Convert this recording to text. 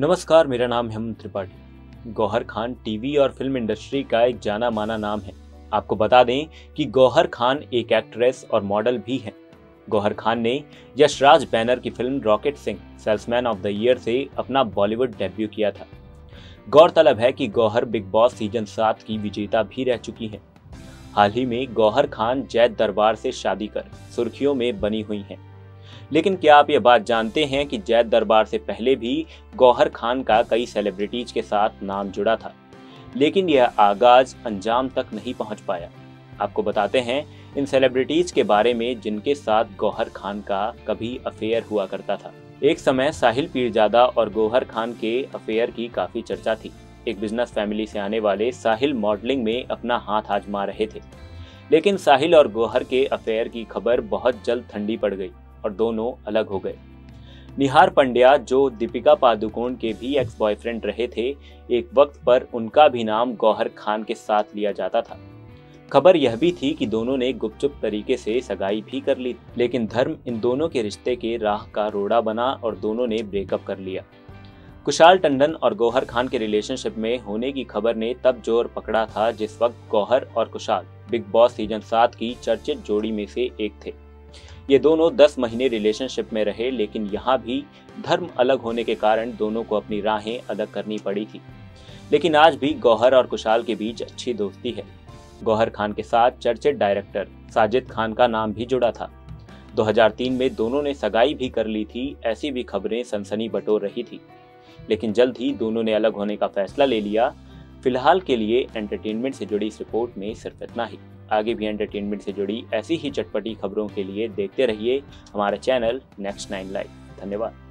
नमस्कार, मेरा नाम हेमंत त्रिपाठी। गौहर खान टीवी और फ़िल्म इंडस्ट्री का एक जाना माना नाम है। आपको बता दें कि गौहर खान एक एक्ट्रेस और मॉडल भी हैं। गौहर खान ने यशराज बैनर की film Rocket Singh, salesman of the year से अपना बॉलीवुड डेब्यू किया था। गौरतलब है कि गौहर बिग बॉस सीज़न सात की विजेता भी रह चुकी हैं। हाल ही में गौहर खान जैद दरबार से शादी कर सुर्खियों में बनी हुई हैं। लेकिन क्या आप ये बात जानते हैं कि जैद दरबार से पहले भी गौहर खान का कई सेलिब्रिटीज के साथ नाम जुड़ा था, लेकिन यह आगाज़ अंजाम तक नहीं पहुँच पाया। आपको बताते हैं, इन सेलिब्रिटीज के बारे में जिनके साथ गौहर खान का कभी अफेयर हुआ करता था। एक समय साहिल पीरजादा और गौहर खान के अफेयर की काफ़ी चर्चा थी। एक बिज़नेस फैमिली से आने वाले साहिल मॉडलिंग में अपना हाथ आजमा रहे थे। लेकिन साहिल और गौहर के अफेयर की खबर बहुत जल्द ठंडी पड़ गई। और दोनों अलग हो गए। निहार पंड्या, जो दीपिका पादुकोण के भी एक्स बॉयफ्रेंड रहे थे, एक वक्त पर उनका भी नाम गौहर खान के साथ लिया जाता था। खबर यह भी थी कि दोनों ने गुपचुप तरीके से सगाई भी कर ली, लेकिन धर्म इन दोनों के रिश्ते के राह का रोड़ा बना और दोनों ने ब्रेकअप कर लिया। कुशाल टंडन और गौहर खान के रिलेशनशिप में होने की खबर ने तब ज़ोर पकड़ा था जिस वक्त गौहर और कुशाल बिग बॉस सीज़न सात की चर्चित जोड़ी में से एक थे। ये दोनों दस महीने रिलेशनशिप में रहे, लेकिन यहाँ भी धर्म अलग होने के कारण दोनों को अपनी राहें अलग करनी पड़ी थी। लेकिन आज भी गौहर और कुशाल के बीच अच्छी दोस्ती है। गौहर खान के साथ चर्चित डायरेक्टर साजिद खान का नाम भी जुड़ा था। 2003 में दोनों ने सगाई भी कर ली थी, ऐसी भी खबरें सनसनी बटोर रही थी। लेकिन जल्द ही दोनों ने अलग होने का फैसला ले लिया। फ़िलहाल के लिए एंटरटेनमेंट से जुड़ी इस रिपोर्ट में सिर्फ़ इतना ही। आगे भी एंटरटेनमेंट से जुड़ी ऐसी ही चटपटी खबरों के लिए देखते रहिए हमारा चैनल नेक्स्ट नाइन लाइव धन्यवाद।